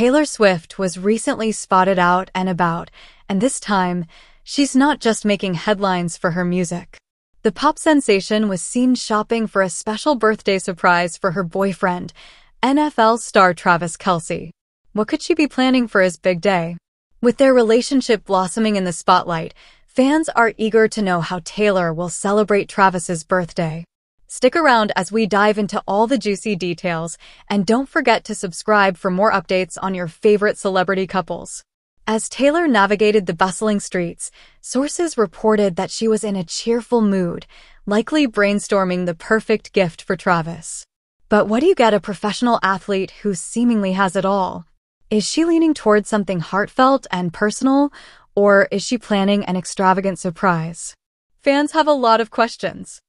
Taylor Swift was recently spotted out and about, and this time, she's not just making headlines for her music. The pop sensation was seen shopping for a special birthday surprise for her boyfriend, NFL star Travis Kelce. What could she be planning for his big day? With their relationship blossoming in the spotlight, fans are eager to know how Taylor will celebrate Travis's birthday. Stick around as we dive into all the juicy details, and don't forget to subscribe for more updates on your favorite celebrity couples. As Taylor navigated the bustling streets, sources reported that she was in a cheerful mood, likely brainstorming the perfect gift for Travis. But what do you get a professional athlete who seemingly has it all? Is she leaning towards something heartfelt and personal, or is she planning an extravagant surprise? Fans have a lot of questions.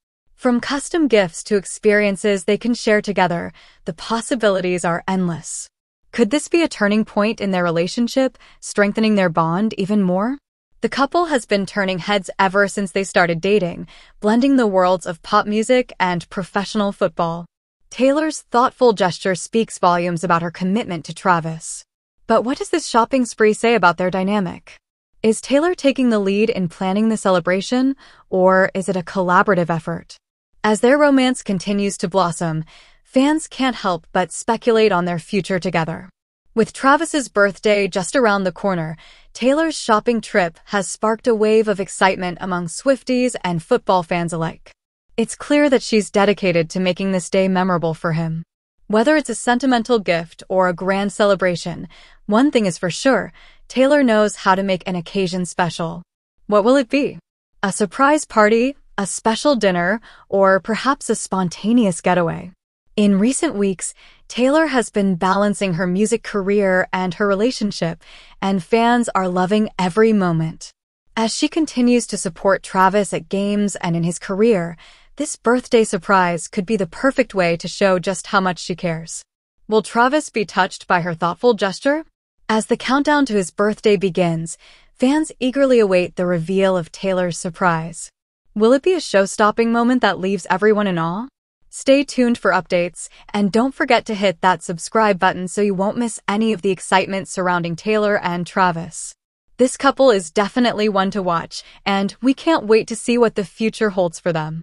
From custom gifts to experiences they can share together, the possibilities are endless. Could this be a turning point in their relationship, strengthening their bond even more? The couple has been turning heads ever since they started dating, blending the worlds of pop music and professional football. Taylor's thoughtful gesture speaks volumes about her commitment to Travis. But what does this shopping spree say about their dynamic? Is Taylor taking the lead in planning the celebration, or is it a collaborative effort? As their romance continues to blossom, fans can't help but speculate on their future together. With Travis's birthday just around the corner, Taylor's shopping trip has sparked a wave of excitement among Swifties and football fans alike. It's clear that she's dedicated to making this day memorable for him. Whether it's a sentimental gift or a grand celebration, one thing is for sure, Taylor knows how to make an occasion special. What will it be? A surprise party, a special dinner, or perhaps a spontaneous getaway. In recent weeks, Taylor has been balancing her music career and her relationship, and fans are loving every moment. As she continues to support Travis at games and in his career, this birthday surprise could be the perfect way to show just how much she cares. Will Travis be touched by her thoughtful gesture? As the countdown to his birthday begins, fans eagerly await the reveal of Taylor's surprise. Will it be a show-stopping moment that leaves everyone in awe? Stay tuned for updates, and don't forget to hit that subscribe button so you won't miss any of the excitement surrounding Taylor and Travis. This couple is definitely one to watch, and we can't wait to see what the future holds for them.